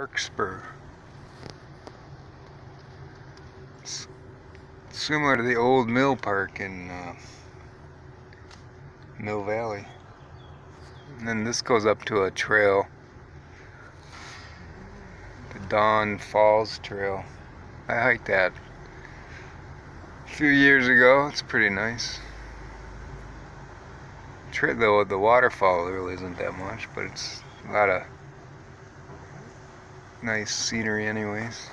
Larkspur. It's similar to the old mill park in uh, Mill Valley. And then this goes up to a trail. The Dawn Falls Trail. I hiked that a few years ago. It's pretty nice. Tra- the, the waterfall really isn't that much, but it's a lot of nice scenery anyways.